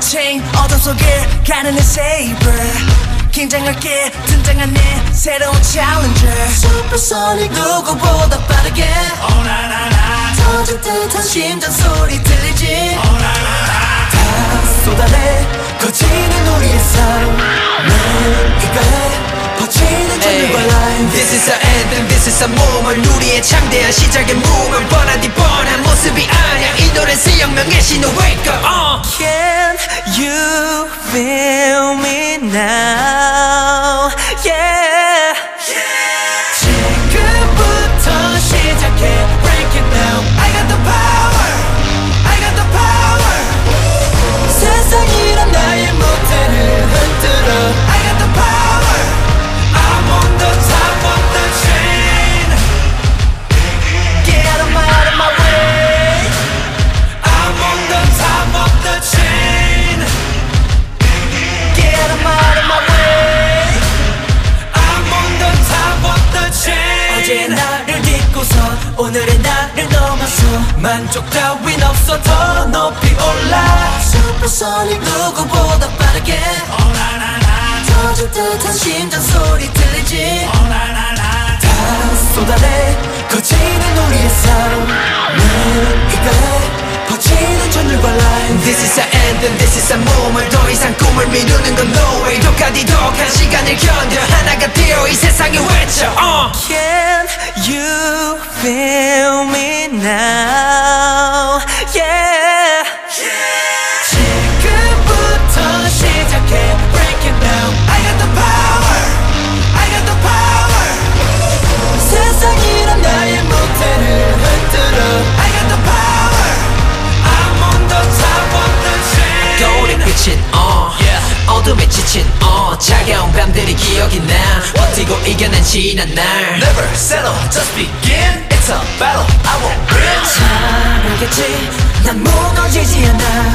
chain 어둠 속을 가르는 saber 긴장할게 등장한 내 새로운 challenger Supersonic 누구보다 빠르게 Oh na na na 터질 듯한 심장 소리 들리지 Oh na na na 다 쏟아내 거치는 우리의 삶내 귓가에 퍼지는 전율과 라인 This is our anthem, this is our moment 우리의 창대한 시작의 몸은 뻔한 뒤 뻔한 모습이 아냐 이 노래 세영명의 신호 wake up 만족 따윈 없어 더 높이 올라. Supersonic 누구보다 빠르게. 터질 듯한 심장 소리 들리지. 다 쏟아내 거치는 우리의 삶. 내 귓가에 퍼지는 전율과 라인 This is our anthem, this is our moment. 더 이상 꿈을 미루는 건 no way. 독하디 독한 시간을 견뎌 하나가 되어 이 세상에 외쳐 이겨낸 지난 날 Never settle, just begin It's a battle, I won't win 알겠지 난 무너지지 않아